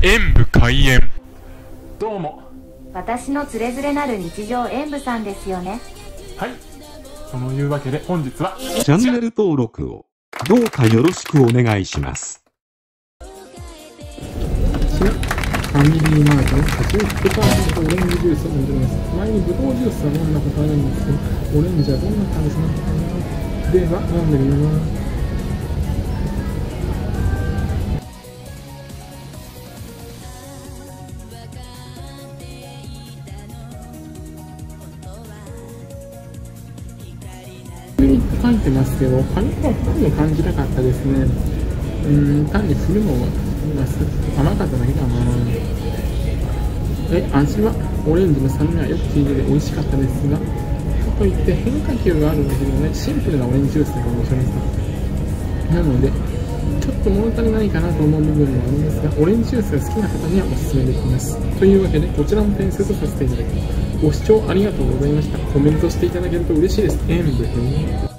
演武開演どうも私のつれづれなる日常演舞さんですよねはいそのいうわけで本日はチャンネル登録をどうかよろしくお願いします。こちら、ファミリーマートの81%オレンジジュースを飲んでおります。前にブドウジュースは飲んだことあるんですけど、オレンジはどんな感じなのかなでは、飲んでみます。に書いてますけど、果肉はほとんど感じなかったですね。うーん、単に汁も甘かっただけかな。え、味はオレンジの酸味はよく効いてて美味しかったですが、かといって変化球があるわけではないシンプルなオレンジジュースだかもしれません。なので、ちょっと物足りないかなと思う部分もありますが、オレンジジュースが好きな方にはおすすめできます。というわけで、こちらの点数とさせていただきます。ご視聴ありがとうございました。コメントしていただけると嬉しいです。演武編